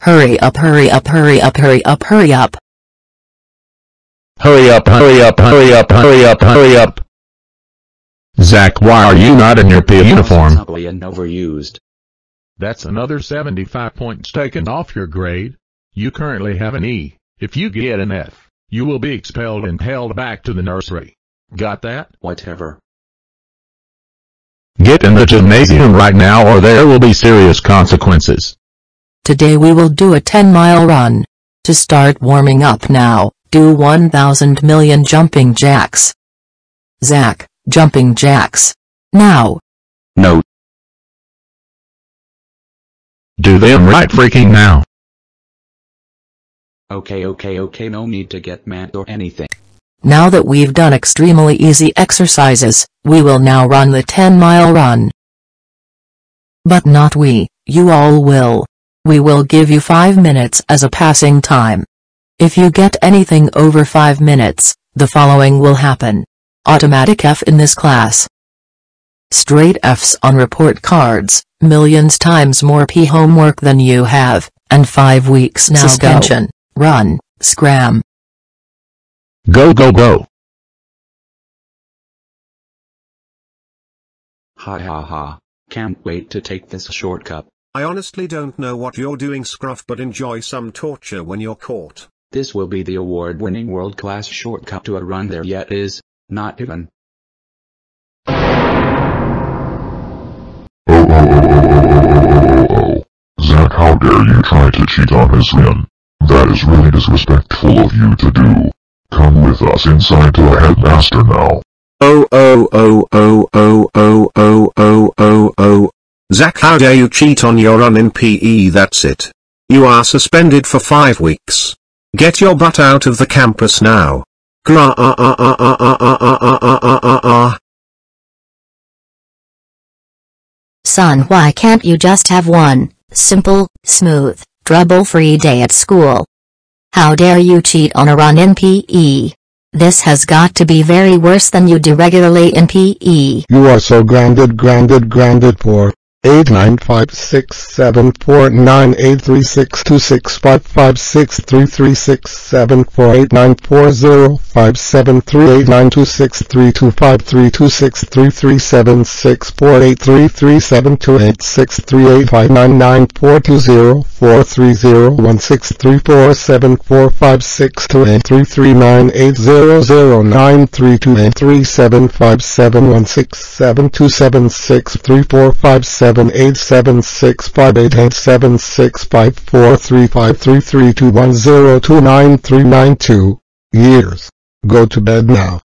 Hurry up, hurry up, hurry up, hurry up, hurry up. Hurry up, hurry up, hurry up, hurry up, hurry up. Zack, why are you not in your PE uniform? Ugly and overused. That's another 75 points taken off your grade. You currently have an E. If you get an F, you will be expelled and held back to the nursery. Got that? Whatever. Get in the gymnasium right now or there will be serious consequences. Today we will do a 10 mile run. To start warming up now, do 1000 million jumping jacks. Zack, jumping jacks. Now. No. Do them right freaking now. Okay okay okay no need to get mad or anything. Now that we've done extremely easy exercises, we will now run the 10 mile run. But not we, you all will. We will give you 5 minutes as a passing time. If you get anything over 5 minutes, the following will happen. Automatic F in this class. Straight Fs on report cards, millions times more P homework than you have, and 5 weeks now suspension, run, scram. Go go go. Ha ha ha. Can't wait to take this shortcut. I honestly don't know what you're doing Scruff but enjoy some torture when you're caught. This will be the award-winning world-class shortcut to a run there yet is, not even. Oh, oh, oh, oh, oh, oh, oh, oh. Zack, how dare you try to cheat on his win? That is really disrespectful of you to do. Come with us inside to the headmaster now. Oh oh oh oh oh oh oh oh oh oh. Zack how dare you cheat on your run in PE that's it. You are suspended for 5 weeks. Get your butt out of the campus now. Gra ah ah ah ah ah ah ah ah ah ah ah ah. Son why can't you just have one, simple, smooth, trouble-free day at school? How dare you cheat on a run in PE? This has got to be very worse than you do regularly in PE. You are so grounded grounded grounded poor. Eight nine five six seven four nine eight three six two six five five six three three six seven four eight nine four zero five seven three eight nine two six three two five three two six three three seven six four eight three three seven two eight six three eight five nine nine four two zero Four three zero one six three four seven four five six two three three nine eight zero zero nine three two three seven five seven one six seven two seven six three four five seven eight seven six five eight eight seven six five four three five three three two one zero two nine three nine two Years. Go to bed now.